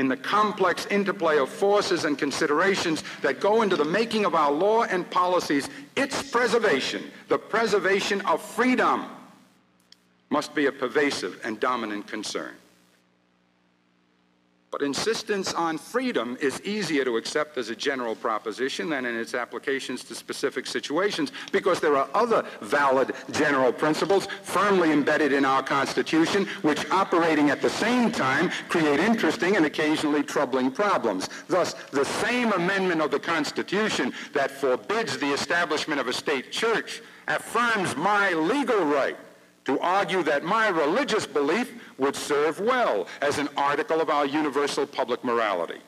in the complex interplay of forces and considerations that go into the making of our law and policies, its preservation, the preservation of freedom, must be a pervasive and dominant concern. But insistence on freedom is easier to accept as a general proposition than in its applications to specific situations because there are other valid general principles firmly embedded in our Constitution which operating at the same time create interesting and occasionally troubling problems. Thus, the same amendment of the Constitution that forbids the establishment of a state church affirms my legal right to argue that my religious belief would serve well as an article of our universal public morality.